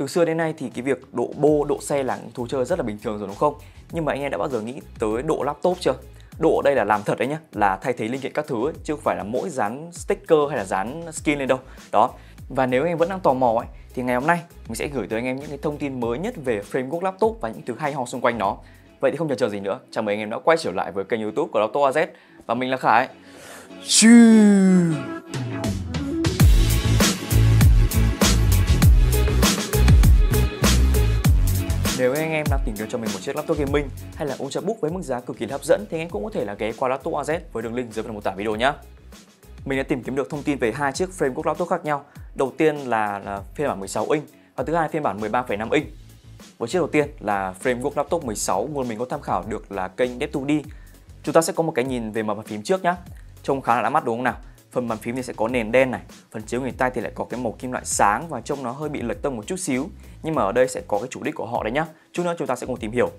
Từ xưa đến nay thì cái việc độ bô, độ xe là thú chơi rất là bình thường rồi đúng không? Nhưng mà anh em đã bao giờ nghĩ tới độ laptop chưa? Độ ở đây là làm thật đấy nhá, là thay thế linh kiện các thứ ấy, chứ không phải là mỗi dán sticker hay là dán skin lên đâu. Đó. Và nếu anh em vẫn đang tò mò ấy thì ngày hôm nay mình sẽ gửi tới anh em những cái thông tin mới nhất về framework laptop và những thứ hay ho xung quanh nó. Vậy thì không chờ chờ gì nữa, chào mừng anh em đã quay trở lại với kênh YouTube của Laptop AZ và mình là Khải. Nếu anh em đang tìm kiếm cho mình một chiếc laptop gaming hay là ultrabook với mức giá cực kỳ hấp dẫn thì anh em cũng có thể là ghé qua laptop AZ với đường link dưới phần mô tả video nhé. Mình đã tìm kiếm được thông tin về hai chiếc framework laptop khác nhau. Đầu tiên là, là phiên bản 16 inch và thứ hai phiên bản 13,5 inch. Với chiếc đầu tiên là framework laptop 16, nguồn mình có tham khảo được là kênh Dev2D. Chúng ta sẽ có một cái nhìn về mặt bàn phím trước nhé. Trông khá là đã mắt đúng không nào? Phần bàn phím thì sẽ có nền đen này, phần chiếu người tay thì lại có cái màu kim loại sáng và trông nó hơi bị lệch tông một chút xíu. Nhưng mà ở đây sẽ có cái chủ đích của họ đấy nhá. Chút nữa chúng ta sẽ cùng tìm hiểu.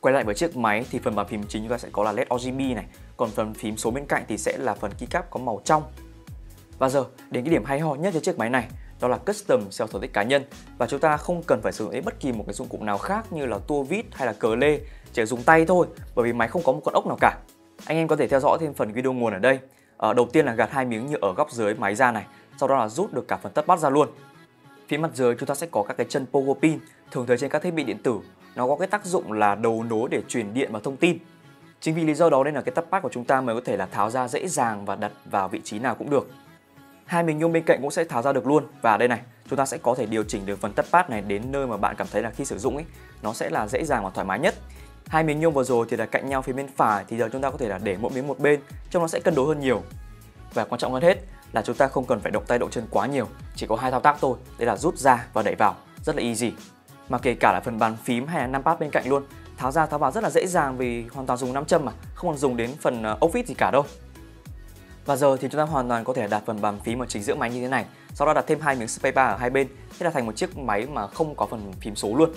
Quay lại với chiếc máy thì phần bàn phím chính chúng ta sẽ có là LED RGB này, còn phần phím số bên cạnh thì sẽ là phần keycap có màu trong. Và giờ đến cái điểm hay ho nhất cho chiếc máy này đó là custom theo sở thích cá nhân và chúng ta không cần phải sử dụng bất kỳ một cái dụng cụ nào khác như là tua vít hay là cờ lê chỉ dùng tay thôi bởi vì máy không có một con ốc nào cả anh em có thể theo dõi thêm phần video nguồn ở đây à, đầu tiên là gạt hai miếng nhựa ở góc dưới máy ra này sau đó là rút được cả phần tất bắt ra luôn. Phía mặt dưới chúng ta sẽ có các cái chân pogo pin thường thấy trên các thiết bị điện tử nó có cái tác dụng là đầu nối để truyền điện và thông tin. Chính vì lý do đó nên là cái tất pad của chúng ta mới có thể là tháo ra dễ dàng và đặt vào vị trí nào cũng được. Hai miếng nhôm bên cạnh cũng sẽ tháo ra được luôn và đây này chúng ta sẽ có thể điều chỉnh được phần tất pad này đến nơi mà bạn cảm thấy là khi sử dụng ấy nó sẽ là dễ dàng và thoải mái nhất hai miếng nhôm vừa rồi thì là cạnh nhau phía bên phải, thì giờ chúng ta có thể là để mỗi miếng một bên, trông nó sẽ cân đối hơn nhiều. Và quan trọng hơn hết là chúng ta không cần phải động tay động chân quá nhiều, chỉ có hai thao tác thôi đây là rút ra và đẩy vào, rất là easy. Mà kể cả là phần bàn phím hay là numpad bên cạnh luôn, tháo ra tháo vào rất là dễ dàng vì hoàn toàn dùng nam châm mà, không còn dùng đến phần ờ, ốc vít gì cả đâu. Và giờ thì chúng ta hoàn toàn có thể đặt phần bàn phím ở chính giữa máy như thế này, sau đó đặt thêm hai miếng spacebar ở hai bên, thế là thành một chiếc máy mà không có phần phím số luôn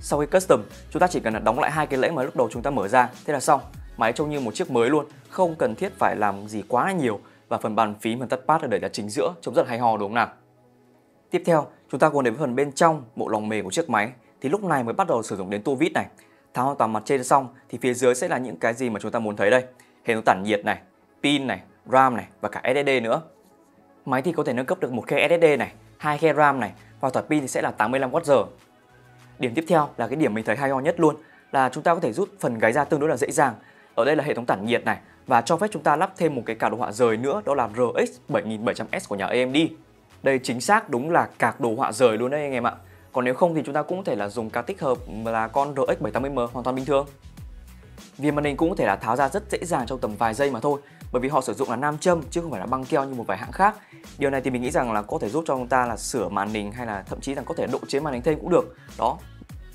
sau khi custom chúng ta chỉ cần đóng lại hai cái lẫy mà lúc đầu chúng ta mở ra. Thế là xong. Máy trông như một chiếc mới luôn. Không cần thiết phải làm gì quá nhiều. Và phần bàn phím phần touchpad ở để là chính giữa. Trông rất hay ho đúng không nào? Tiếp theo chúng ta cùng đến với phần bên trong bộ lòng mề của chiếc máy. Thì lúc này mới bắt đầu sử dụng đến tua vít này. Tháo hoàn toàn mặt trên xong thì phía dưới sẽ là những cái gì mà chúng ta muốn thấy đây? Hệ thống tản nhiệt này pin này RAM này và cả SSD nữa. Máy thì có thể nâng cấp được một khe SSD này, hai khe RAM này. Và tỏa pin thì sẽ là 85Wh. Điểm tiếp theo là cái điểm mình thấy hay ho nhất luôn là chúng ta có thể rút phần gáy ra tương đối là dễ dàng. Ở đây là hệ thống tản nhiệt này và cho phép chúng ta lắp thêm một cái card đồ họa rời nữa, đó là RX 7700S của nhà AMD. Đây chính xác đúng là card đồ họa rời luôn đấy anh em ạ. Còn nếu không thì chúng ta cũng có thể là dùng card tích hợp là con RX 780M hoàn toàn bình thường. Viền màn hình cũng có thể là tháo ra rất dễ dàng trong tầm vài giây mà thôi, bởi vì họ sử dụng là nam châm chứ không phải là băng keo như một vài hãng khác điều này thì mình nghĩ rằng là có thể giúp cho chúng ta là sửa màn hình hay là thậm chí là có thể độ chế màn hình thêm cũng được đó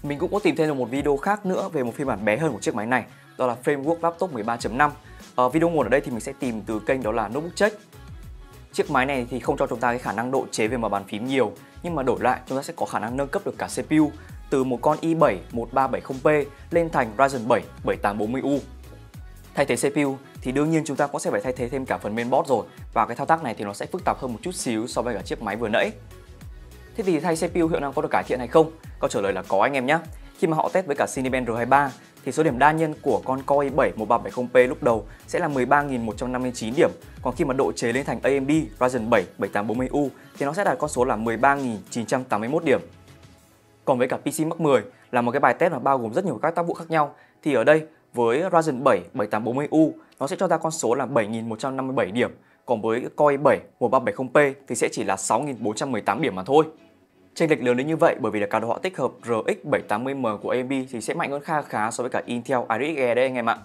mình cũng có tìm thêm được một video khác nữa về một phiên bản bé hơn của chiếc máy này, đó là framework laptop 13.5 ở ờ, video nguồn ở đây thì mình sẽ tìm từ kênh đó là notebook check. Chiếc máy này thì không cho chúng ta cái khả năng độ chế về mặt bàn phím nhiều, nhưng mà đổi lại chúng ta sẽ có khả năng nâng cấp được cả CPU từ một con i7 1370P lên thành Ryzen 7 7840U Thay thế CPU thì đương nhiên chúng ta cũng sẽ phải thay thế thêm cả phần mainboard rồi, và cái thao tác này thì nó sẽ phức tạp hơn một chút xíu so với cả chiếc máy vừa nãy. Thế thì thay CPU hiệu năng có được cải thiện hay không? Câu trả lời là có anh em nhé. Khi mà họ test với cả Cinebench R23 thì số điểm đa nhân của con Core i7 1370P lúc đầu sẽ là 13.159 điểm, còn khi mà độ chế lên thành AMD Ryzen 7 7840U thì nó sẽ đạt con số là 13.981 điểm. Còn với cả PC Mark 10 là một cái bài test mà bao gồm rất nhiều các tác vụ khác nhau thì ở đây với Ryzen 7 7840U nó sẽ cho ra con số là 7.157 điểm, còn với Core i7 1370P thì sẽ chỉ là 6.418 điểm mà thôi. Chênh lệch lớn đến như vậy bởi vì là cả đồ họa tích hợp RX 780M của AMD thì sẽ mạnh hơn kha khá so với cả Intel Iris Xe đấy anh em ạ.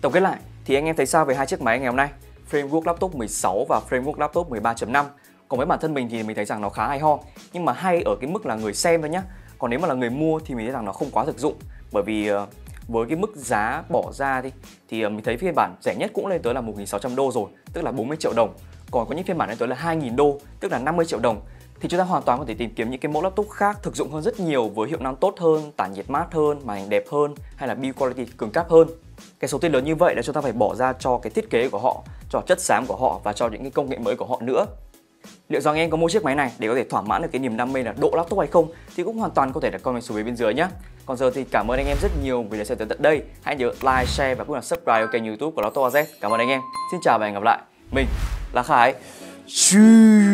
Tổng kết lại thì anh em thấy sao về hai chiếc máy ngày hôm nay? Framework laptop 16 và Framework laptop 13.5. Còn với bản thân mình thì mình thấy rằng nó khá hay ho, nhưng mà hay ở cái mức là người xem thôi nhá. Còn nếu mà là người mua thì mình thấy rằng nó không quá thực dụng bởi vì ờ, với cái mức giá bỏ ra đi thì ờ, mình thấy phiên bản rẻ nhất cũng lên tới là 1.600 đô rồi tức là 40 triệu đồng còn có những phiên bản lên tới là 2.000 đô tức là 50 triệu đồng thì chúng ta hoàn toàn có thể tìm kiếm những cái mẫu laptop khác thực dụng hơn rất nhiều với hiệu năng tốt hơn, tản nhiệt mát hơn, màn hình đẹp hơn hay là build quality cứng cáp hơn. Cái số tiền lớn như vậy là chúng ta phải bỏ ra cho cái thiết kế của họ, cho chất xám của họ và cho những cái công nghệ mới của họ nữa. Liệu rằng em có mua chiếc máy này để có thể thỏa mãn được cái niềm đam mê là độ laptop hay không thì cũng hoàn toàn có thể là comment xuống bên dưới nhé. Còn giờ thì cảm ơn anh em rất nhiều vì đã xem tới tận đây. Hãy nhớ like, share và cũng là subscribe kênh YouTube của Laptop AZ. Cảm ơn anh em. Xin chào và hẹn gặp lại. Mình là Khải. Cheers.